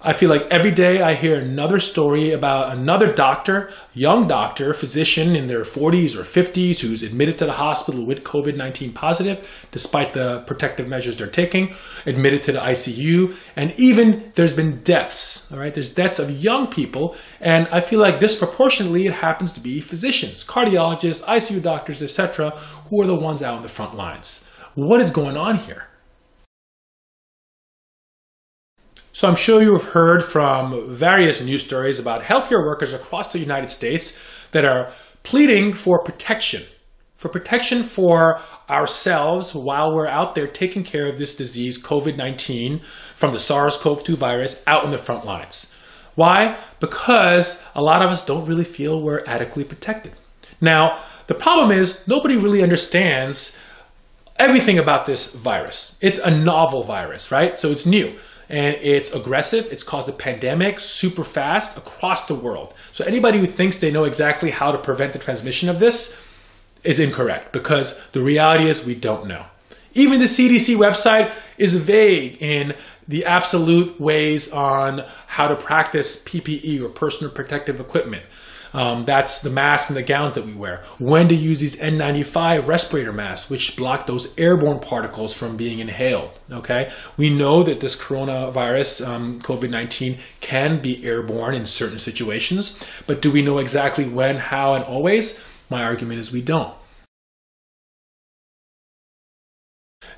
I feel like every day I hear another story about another doctor, young doctor, physician in their 40s or 50s who's admitted to the hospital with COVID 19 positive, despite the protective measures they're taking, admitted to the ICU, and even there's been deaths. All right, there's deaths of young people, and I feel like disproportionately it happens to be physicians, cardiologists, ICU doctors, etc., who are the ones out on the front lines. What is going on here? So I'm sure you have heard from various news stories about healthcare workers across the United States that are pleading for protection, for protection for ourselves while we're out there taking care of this disease, COVID-19, from the SARS-CoV-2 virus out in the front lines. Why? Because a lot of us don't really feel we're adequately protected. Now, the problem is nobody really understands everything about this virus. It's a novel virus, right? So it's new and it's aggressive. It's caused a pandemic super fast across the world. So anybody who thinks they know exactly how to prevent the transmission of this is incorrect because the reality is we don't know. Even the CDC website is vague in the absolute ways on how to practice PPE or personal protective equipment. Um, that's the masks and the gowns that we wear. When to use these N95 respirator masks, which block those airborne particles from being inhaled. Okay, we know that this coronavirus, um, COVID-19, can be airborne in certain situations, but do we know exactly when, how, and always? My argument is we don't.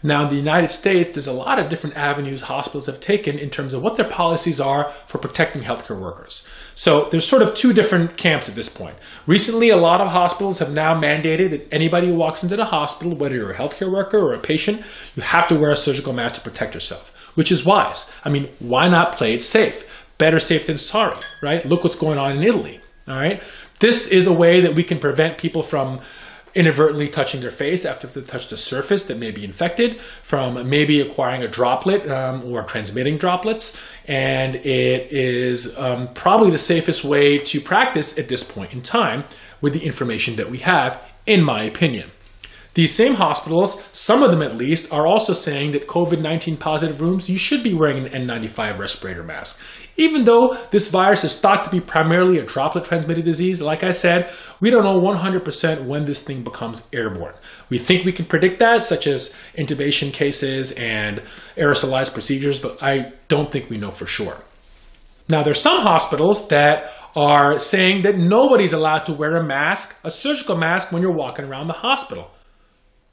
Now, in the United States, there's a lot of different avenues hospitals have taken in terms of what their policies are for protecting healthcare workers. So there's sort of two different camps at this point. Recently, a lot of hospitals have now mandated that anybody who walks into the hospital, whether you're a healthcare worker or a patient, you have to wear a surgical mask to protect yourself, which is wise. I mean, why not play it safe? Better safe than sorry, right? Look what's going on in Italy, all right? This is a way that we can prevent people from inadvertently touching their face after they touch the surface that may be infected, from maybe acquiring a droplet um, or transmitting droplets. And it is um, probably the safest way to practice at this point in time with the information that we have, in my opinion. These same hospitals, some of them at least, are also saying that COVID 19 positive rooms, you should be wearing an N95 respirator mask. Even though this virus is thought to be primarily a droplet transmitted disease, like I said, we don't know 100% when this thing becomes airborne. We think we can predict that, such as intubation cases and aerosolized procedures, but I don't think we know for sure. Now, there's some hospitals that are saying that nobody's allowed to wear a mask, a surgical mask, when you're walking around the hospital.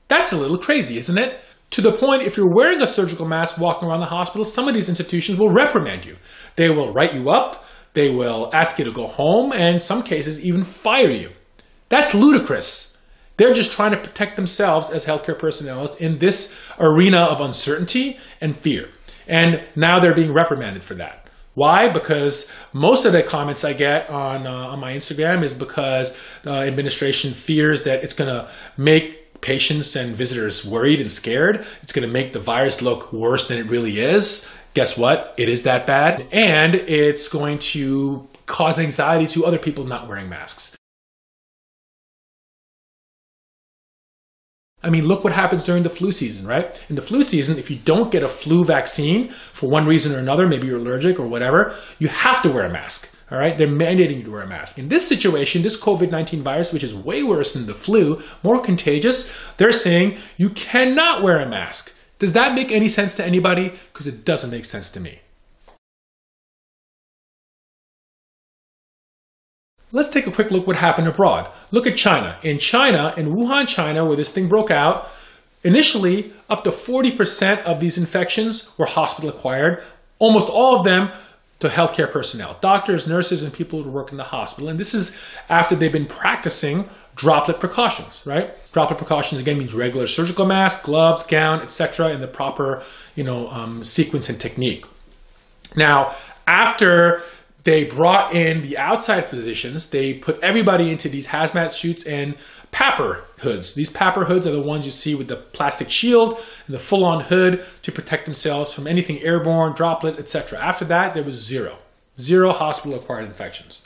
That's a little crazy, isn't it? To the point, if you're wearing a surgical mask walking around the hospital, some of these institutions will reprimand you. They will write you up, they will ask you to go home, and in some cases, even fire you. That's ludicrous. They're just trying to protect themselves as healthcare personnel in this arena of uncertainty and fear. And now they're being reprimanded for that. Why? Because most of the comments I get on, uh, on my Instagram is because the administration fears that it's going to make patients and visitors worried and scared. It's going to make the virus look worse than it really is. Guess what? It is that bad. And it's going to cause anxiety to other people not wearing masks. I mean, look what happens during the flu season, right? In the flu season, if you don't get a flu vaccine for one reason or another, maybe you're allergic or whatever, you have to wear a mask. All right, they're mandating you to wear a mask. In this situation, this COVID 19 virus, which is way worse than the flu, more contagious, they're saying you cannot wear a mask. Does that make any sense to anybody? Because it doesn't make sense to me. Let's take a quick look what happened abroad. Look at China. In China, in Wuhan, China, where this thing broke out, initially up to 40% of these infections were hospital acquired. Almost all of them to healthcare personnel, doctors, nurses, and people who work in the hospital. And this is after they've been practicing droplet precautions, right? Droplet precautions again means regular surgical mask, gloves, gown, etc., in the proper, you know, um, sequence and technique. Now, after they brought in the outside physicians. They put everybody into these hazmat suits and PAPR hoods. These PAPR hoods are the ones you see with the plastic shield and the full-on hood to protect themselves from anything airborne, droplet, etc. After that, there was zero. Zero hospital-acquired infections.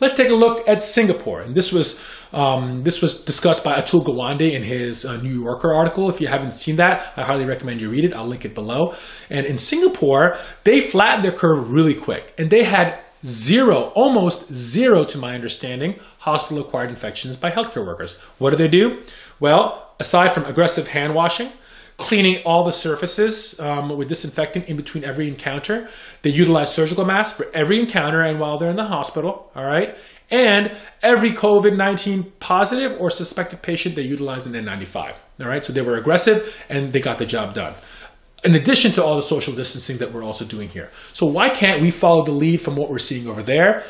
Let's take a look at Singapore. And this was um, this was discussed by Atul Gawande in his uh, New Yorker article. If you haven't seen that, I highly recommend you read it. I'll link it below. And in Singapore, they flattened their curve really quick, and they had zero, almost zero to my understanding, hospital acquired infections by healthcare workers. What do they do? Well, aside from aggressive hand washing, cleaning all the surfaces um, with disinfectant in between every encounter. They utilize surgical masks for every encounter and while they're in the hospital, all right? And every COVID 19 positive or suspected patient, they utilize an N95, all right? So they were aggressive and they got the job done in addition to all the social distancing that we're also doing here. So why can't we follow the lead from what we're seeing over there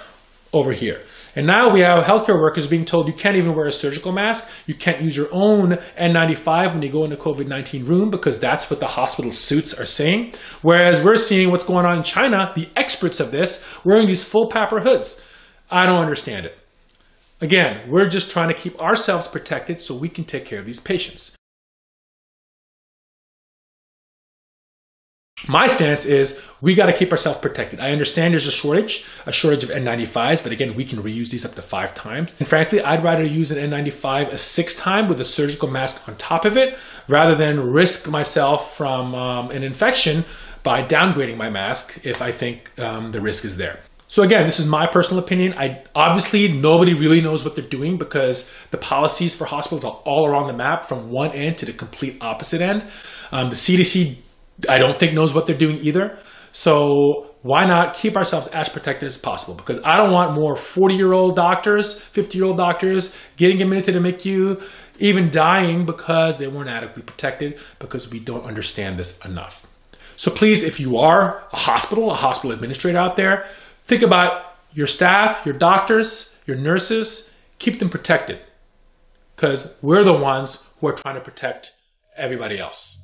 over here? And now we have healthcare workers being told you can't even wear a surgical mask. You can't use your own N95 when you go in a COVID-19 room because that's what the hospital suits are saying. Whereas we're seeing what's going on in China, the experts of this, wearing these full PAPR hoods. I don't understand it. Again, we're just trying to keep ourselves protected so we can take care of these patients. My stance is we got to keep ourselves protected. I understand there's a shortage, a shortage of N95s, but again, we can reuse these up to five times. And frankly, I'd rather use an N95 a sixth time with a surgical mask on top of it rather than risk myself from um, an infection by downgrading my mask if I think um, the risk is there. So again, this is my personal opinion. I obviously nobody really knows what they're doing because the policies for hospitals are all around the map from one end to the complete opposite end. Um, the CDC I don't think knows what they're doing either. So why not keep ourselves as protected as possible? Because I don't want more 40 year old doctors, 50 year old doctors getting admitted to the MICU, even dying because they weren't adequately protected because we don't understand this enough. So please, if you are a hospital, a hospital administrator out there, think about your staff, your doctors, your nurses, keep them protected because we're the ones who are trying to protect everybody else.